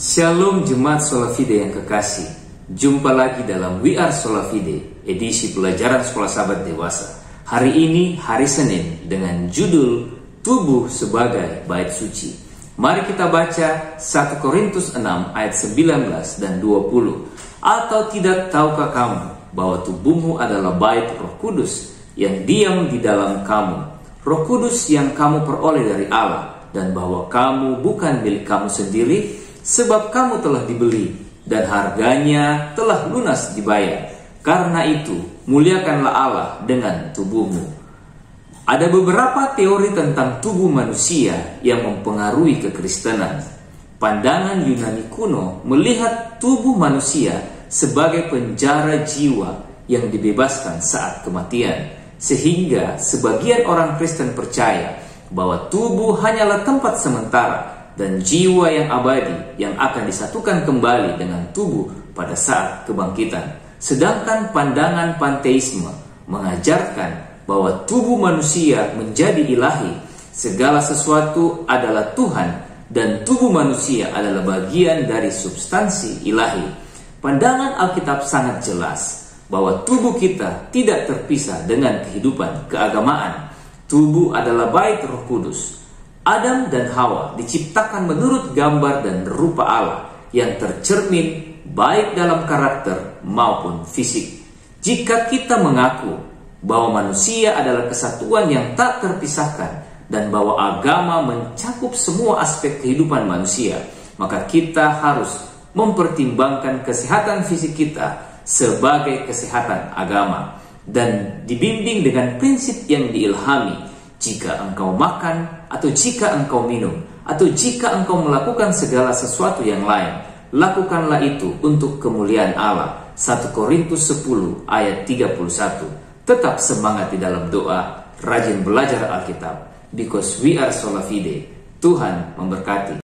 Shalom Jemaat Solafide yang kekasih. Jumpa lagi dalam We Are Solafide Edisi pelajaran sekolah sahabat dewasa. Hari ini hari Senin dengan judul Tubuh sebagai bait suci. Mari kita baca 1 Korintus 6 ayat 19 dan 20 Atau tidak tahukah kamu bahwa tubuhmu adalah bait roh kudus Yang diam di dalam kamu? Roh kudus yang kamu peroleh dari Allah Dan bahwa kamu bukan milik kamu sendiri sebab kamu telah dibeli dan harganya telah lunas dibayar. Karena itu, muliakanlah Allah dengan tubuhmu. Ada beberapa teori tentang tubuh manusia yang mempengaruhi kekristenan. Pandangan Yunani kuno melihat tubuh manusia sebagai penjara jiwa yang dibebaskan saat kematian, sehingga sebagian orang Kristen percaya bahwa tubuh hanyalah tempat sementara dan jiwa yang abadi yang akan disatukan kembali dengan tubuh pada saat kebangkitan. Sedangkan pandangan panteisme mengajarkan bahwa tubuh manusia menjadi ilahi, segala sesuatu adalah Tuhan dan tubuh manusia adalah bagian dari substansi ilahi. Pandangan Alkitab sangat jelas bahwa tubuh kita tidak terpisah dengan kehidupan keagamaan. Tubuh adalah bait Roh Kudus Adam dan Hawa diciptakan menurut gambar dan rupa Allah yang tercermin baik dalam karakter maupun fisik. Jika kita mengaku bahwa manusia adalah kesatuan yang tak terpisahkan dan bahwa agama mencakup semua aspek kehidupan manusia, maka kita harus mempertimbangkan kesehatan fisik kita sebagai kesehatan agama dan dibimbing dengan prinsip yang diilhami jika engkau makan atau jika engkau minum atau jika engkau melakukan segala sesuatu yang lain, lakukanlah itu untuk kemuliaan Allah. 1 Korintus 10 ayat 31. Tetap semangat di dalam doa, rajin belajar Alkitab, because we are sola fide. Tuhan memberkati.